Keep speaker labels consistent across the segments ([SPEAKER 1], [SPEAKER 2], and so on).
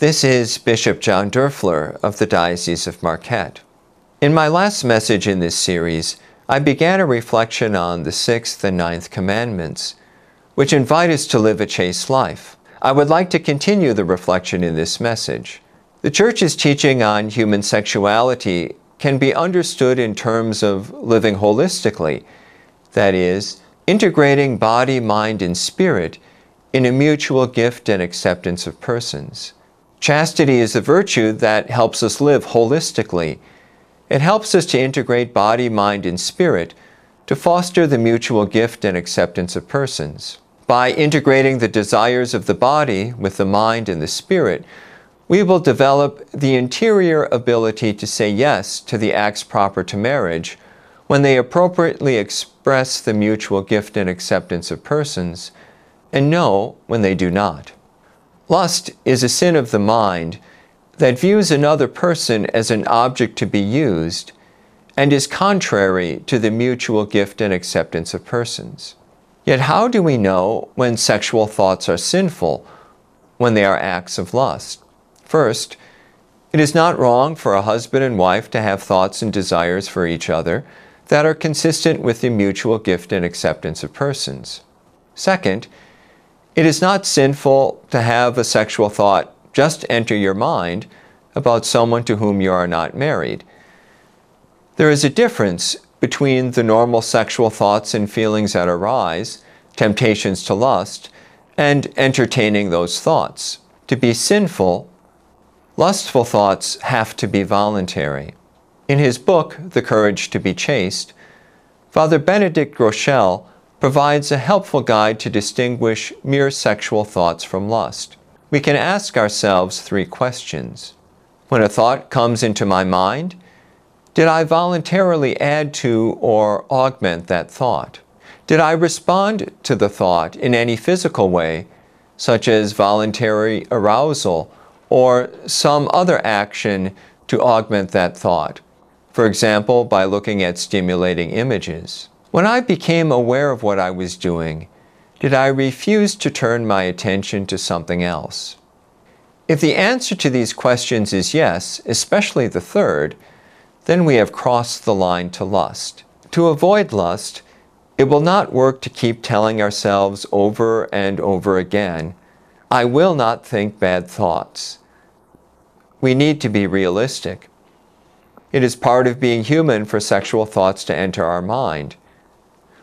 [SPEAKER 1] This is Bishop John Doerfler of the Diocese of Marquette. In my last message in this series, I began a reflection on the sixth and ninth commandments, which invite us to live a chaste life. I would like to continue the reflection in this message. The Church's teaching on human sexuality can be understood in terms of living holistically, that is, integrating body, mind, and spirit in a mutual gift and acceptance of persons. Chastity is a virtue that helps us live holistically. It helps us to integrate body, mind, and spirit to foster the mutual gift and acceptance of persons. By integrating the desires of the body with the mind and the spirit, we will develop the interior ability to say yes to the acts proper to marriage when they appropriately express the mutual gift and acceptance of persons, and no when they do not. Lust is a sin of the mind that views another person as an object to be used and is contrary to the mutual gift and acceptance of persons. Yet, how do we know when sexual thoughts are sinful, when they are acts of lust? First, it is not wrong for a husband and wife to have thoughts and desires for each other that are consistent with the mutual gift and acceptance of persons. Second, it is not sinful to have a sexual thought just enter your mind about someone to whom you are not married. There is a difference between the normal sexual thoughts and feelings that arise, temptations to lust, and entertaining those thoughts. To be sinful, Lustful thoughts have to be voluntary. In his book, The Courage to be Chaste, Father Benedict Groeschel provides a helpful guide to distinguish mere sexual thoughts from lust. We can ask ourselves three questions. When a thought comes into my mind, did I voluntarily add to or augment that thought? Did I respond to the thought in any physical way, such as voluntary arousal or some other action to augment that thought. For example, by looking at stimulating images. When I became aware of what I was doing, did I refuse to turn my attention to something else? If the answer to these questions is yes, especially the third, then we have crossed the line to lust. To avoid lust, it will not work to keep telling ourselves over and over again, I will not think bad thoughts we need to be realistic. It is part of being human for sexual thoughts to enter our mind.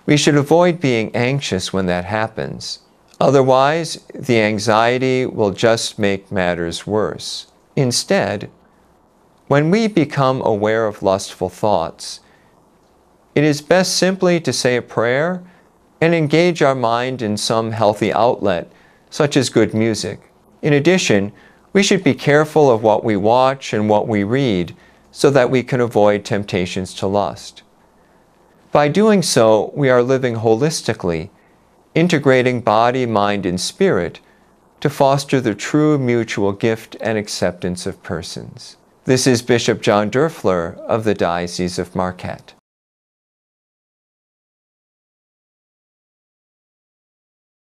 [SPEAKER 1] We should avoid being anxious when that happens. Otherwise, the anxiety will just make matters worse. Instead, when we become aware of lustful thoughts, it is best simply to say a prayer and engage our mind in some healthy outlet, such as good music. In addition, we should be careful of what we watch and what we read so that we can avoid temptations to lust. By doing so, we are living holistically, integrating body, mind, and spirit to foster the true mutual gift and acceptance of persons. This is Bishop John Doerfler of the Diocese of Marquette.